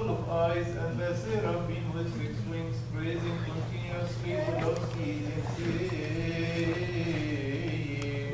full of eyes, and the seraphim with six wings, praising continuously without ceasing,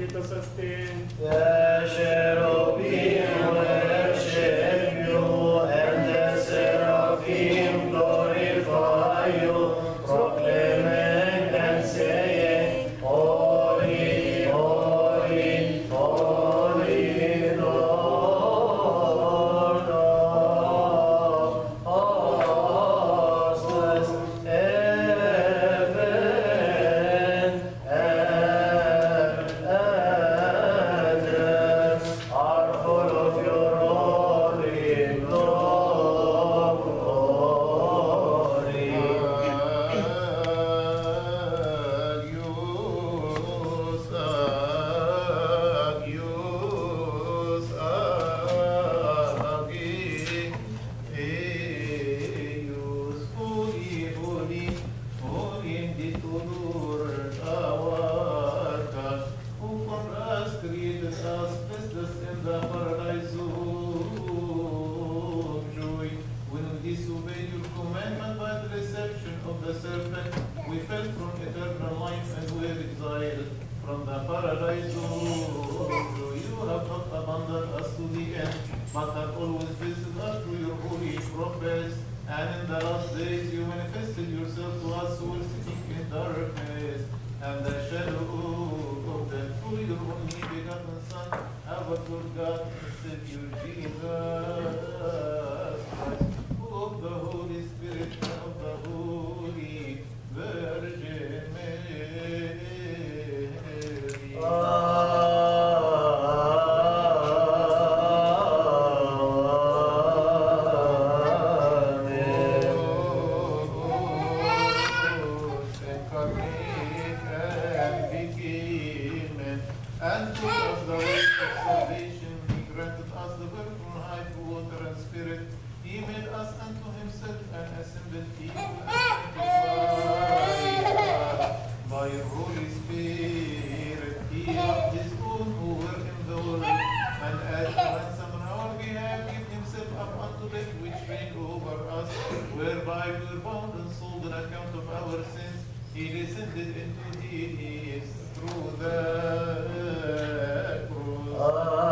Let us sustain. The cherubim. of the serpent, we fell from eternal life and were exiled from the paradise. Oh, you have not abandoned us to the end, but have always visited us through your holy prophets. And in the last days you manifested yourself to us who were sitting in darkness and the shadow of the fully your only begotten Son, our Lord God, Savior Jesus. whereby we were bound and sold on account of our sins, he descended into the abyss through the cross. Ah.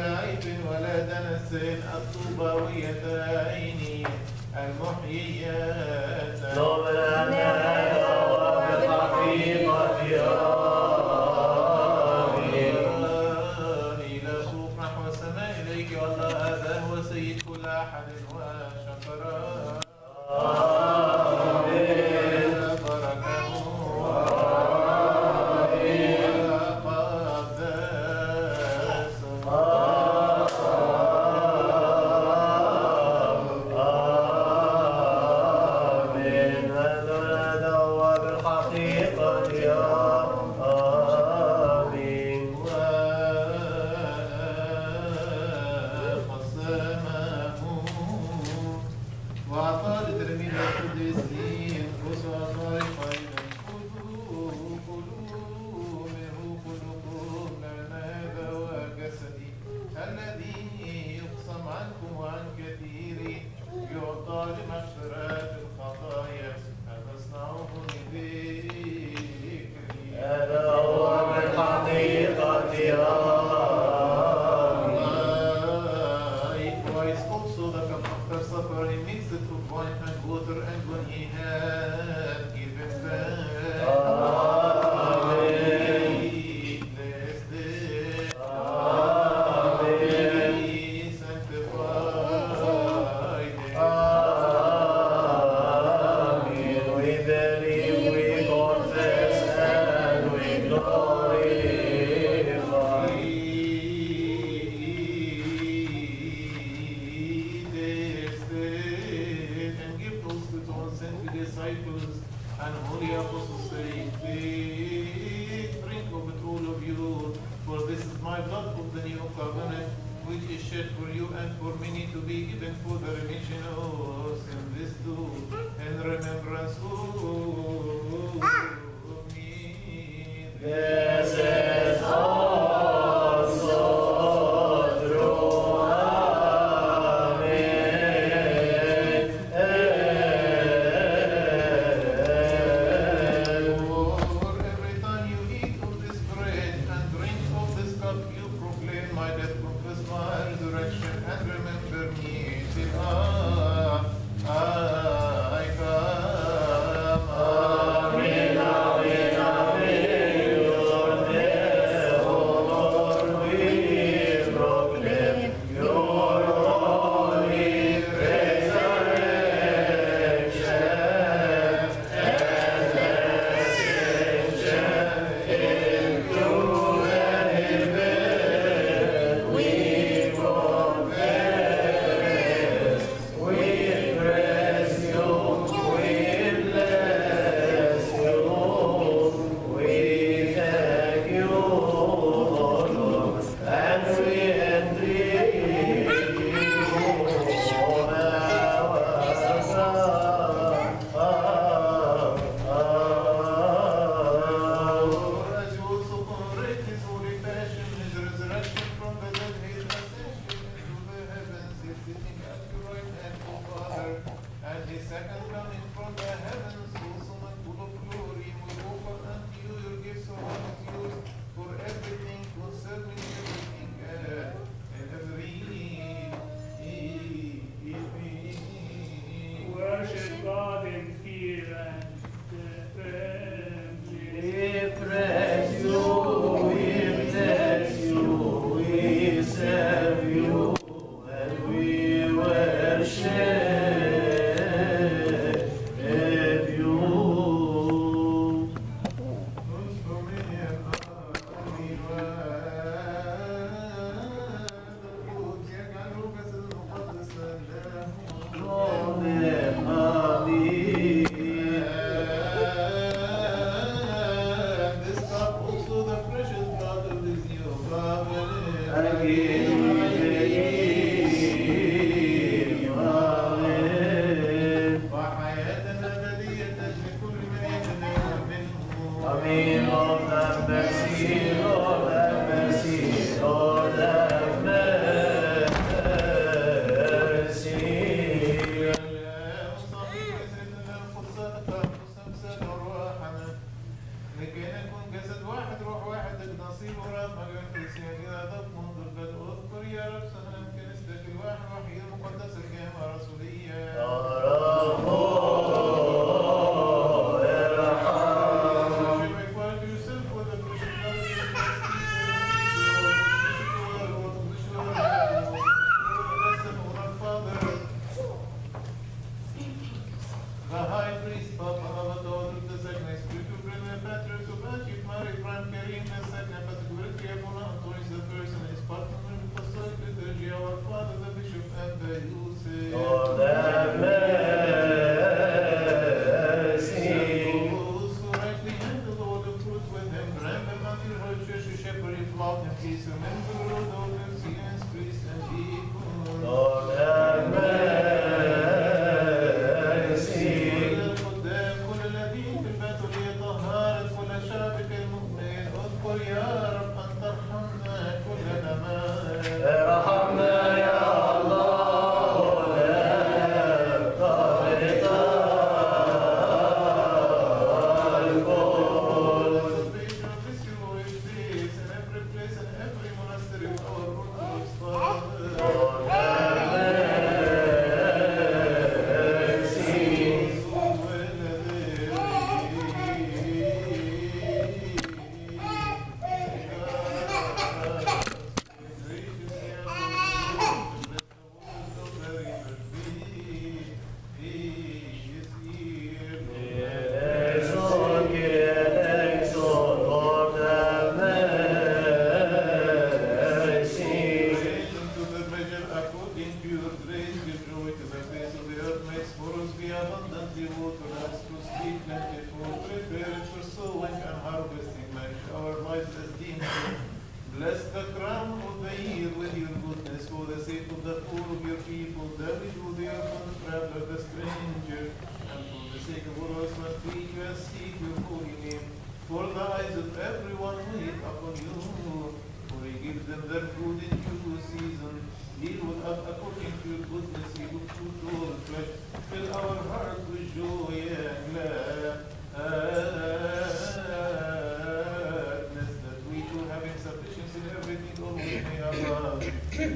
ذائب ولا دنس الطوباوية عيني المحييات. And holy apostles say, Please drink of it all of you, for this is my blood of the new covenant, which is shed for you and for many to be given for the remission of sins. This do and remembrance of me. Blessed. us by resurrection and remember me till I Bless the crown of the year with your goodness for the sake of the poor of your people, the widow, the orphan, the traveler, the stranger, and for the sake of all us must we just seek your holy name. For the eyes of everyone wait upon you, for you give them their food in due season. He with have according to your goodness, you good food all flesh. Fill our hearts with joy and gladness.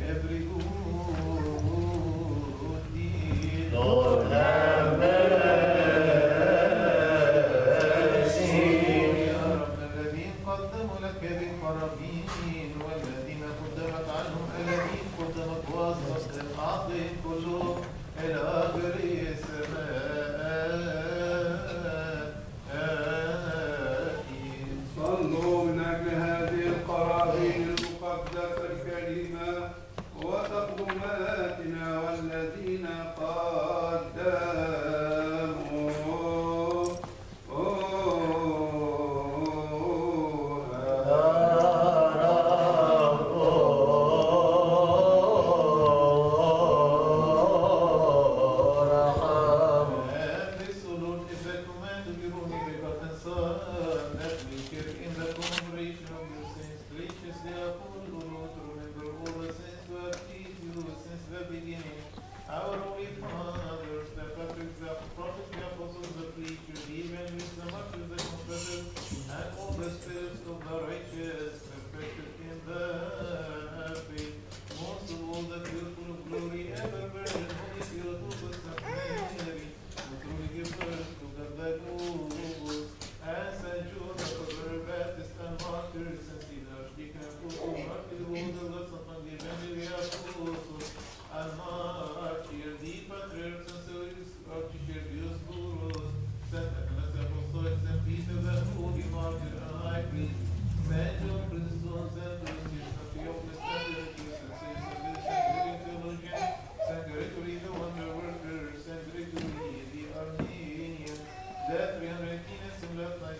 Every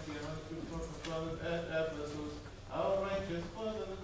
the amount of people our righteous Father.